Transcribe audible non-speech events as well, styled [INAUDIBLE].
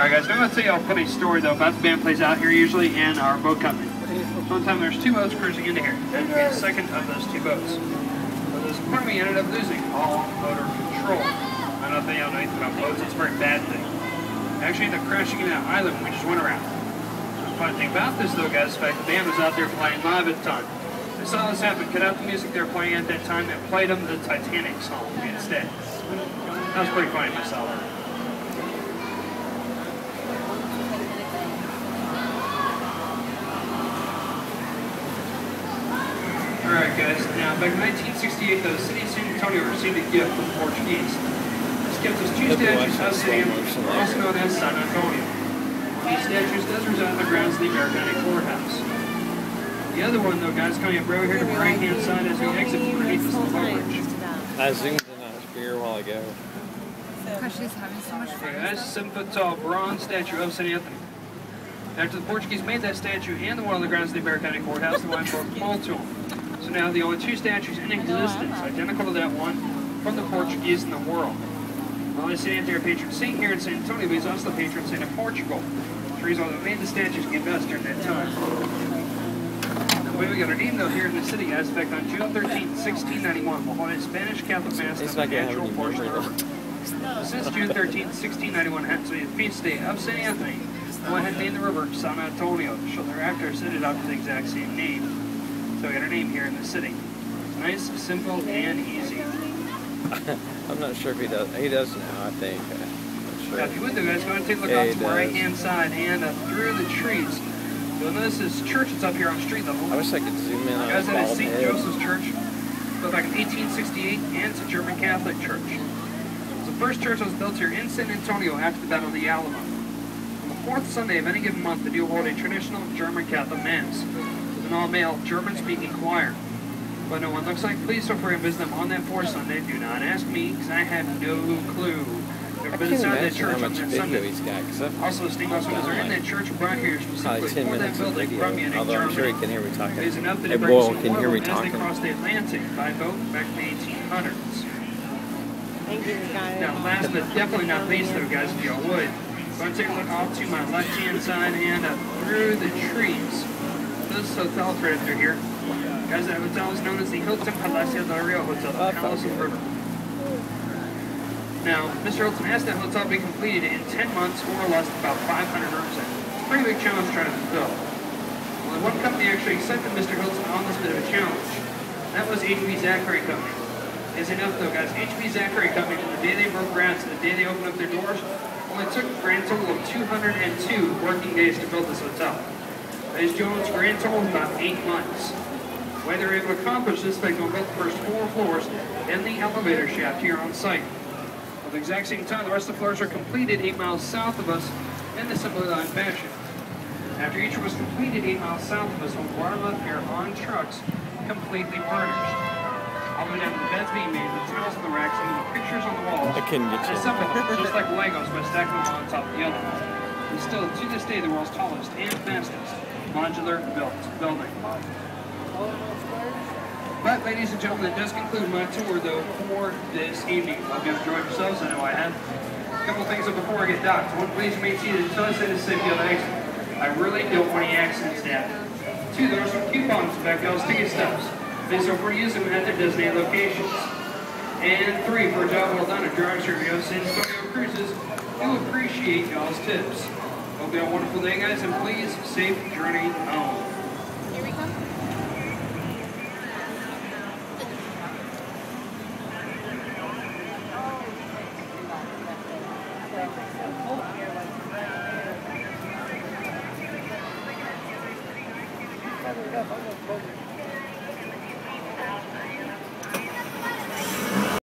Alright guys, I'm going to tell you a funny story though about the band plays out here usually and our boat company. One time there's two boats cruising into here. That would be the second of those two boats. But this part of me ended up losing all motor control. I don't know if y'all know anything about boats, it's a very bad thing. Actually ended up crashing into that island we just went around. The funny thing about this though guys, is the fact the band was out there playing live at the time. They saw this happen, cut out the music they were playing at that time and played them the Titanic song instead. That was pretty funny myself. Alright guys, now back in 1968 the city of San Antonio received a gift from the Portuguese. This gift was two statues of that San slow also known as San Antonio. These statues does reside on the grounds of the American Courthouse. The other one though guys, coming up right here to the right hand side as we exit from underneath this little. I zoomed in on his beer while I go. Gosh, she's having so much fun. That's a seven foot tall bronze statue of St. Anthony. After the Portuguese made that statue and the one on the grounds of the American County Courthouse, the wife broke them all to them. So now the only two statues in existence, identical to that one, from the Portuguese in the world. Not only St. Anthony, our patron saint here in San Antonio, but he's also the patron saint of Portugal. The reason why they made the statues get best during that time. The way we got our name though here in the city, as fact on June 13, 1691, we'll hold a Spanish Catholic Mass on the natural portion of the memory. river. Since June 13, 1691 happens to be the feast day of St. Anthony, one had named the river San Antonio. Shortly thereafter, set it up with the exact same name. So we got our name here in the city. Nice, simple, and easy. [LAUGHS] I'm not sure if he does. He does now, I think. Not Now, if you sure. would though, guys, go ahead and take a look Yeah, off to the right-hand side and uh, through the trees. You'll notice this church that's up here on street level. I wish I could zoom in on Guys, that is St. Joseph's Church, built back in 1868, and it's a German Catholic church. It's the first church that was built here in San Antonio after the Battle of the Alamo. On the fourth Sunday of any given month, they do hold a traditional German Catholic Mass an all-male German-speaking choir. But no one looks like, please feel free to visit them on that fourth Sunday. Do not ask me, because I have no clue. Never I been can't inside that imagine church how on much that video Sunday. he's got. Cause I've Also, Steve also was in that church brought here probably specifically 10 for that building video. from Munich, Although I'm sure he can hear me talking. It is enough that Hey, it breaks can hear oil me as they talking? crossed the Atlantic by boat back in the 1800s. Thank you, guys. Now, last but definitely not least, though, guys, if y'all would, go and take a look off to my left-hand side and up through the trees. This hotel right through here. Guys, that hotel is known as the Hilton Palacio del Rio Hotel, the oh, Palace of River. Now, Mr. Hilton asked that hotel be completed in 10 months or less, about 500 rooms in. It's a pretty big challenge trying to fulfill. Only one company actually accepted Mr. Hilton on this bit of a challenge. That was HB Zachry Company. Is enough though, guys. HB Zachry Company, from the day they broke ground to the day they opened up their doors, only took a grand total of 202 working days to build this hotel. And gentlemen, grand total about eight months. The way they were able to accomplish this, they built the first four floors and the elevator shaft here on site. At the exact same time, the rest of the floors are completed eight miles south of us in the similar line fashion. After each was completed eight miles south of us, on far left here on trucks, completely furnished. All the way down to the beds being made, the towels on the racks, and the pictures on the walls. I couldn't get you. assemble them just like Legos by stacking them on top of the other. And still, to this day, the world's tallest and fastest modular built building. But, ladies and gentlemen, that does conclude my tour, though, for this evening. Hope you enjoyed yourselves. I know I have. A couple things before I get docked. One, please remain seated until I say the safety of the exit. I really don't want any accidents to happen. Two, there are some coupons back y'all's ticket stubs. Please don't forget to use them at their designated locations. And three, for a job well done at Drive Servio San Antonio Cruises, we appreciate y'all's tips. Hope you have a wonderful day, guys, and please, safe journey home. Here we come. Cover oh. it